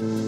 News.